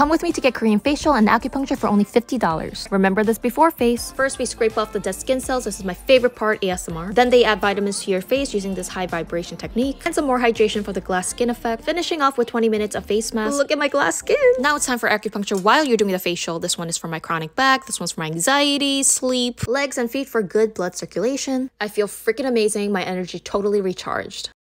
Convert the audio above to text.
Come with me to get Korean facial and acupuncture for only $50. Remember this before face. First, we scrape off the dead skin cells. This is my favorite part, ASMR. Then they add vitamins to your face using this high vibration technique. And some more hydration for the glass skin effect. Finishing off with 20 minutes of face mask. Look at my glass skin. Now it's time for acupuncture while you're doing the facial. This one is for my chronic back. This one's for my anxiety, sleep, legs and feet for good blood circulation. I feel freaking amazing. My energy totally recharged.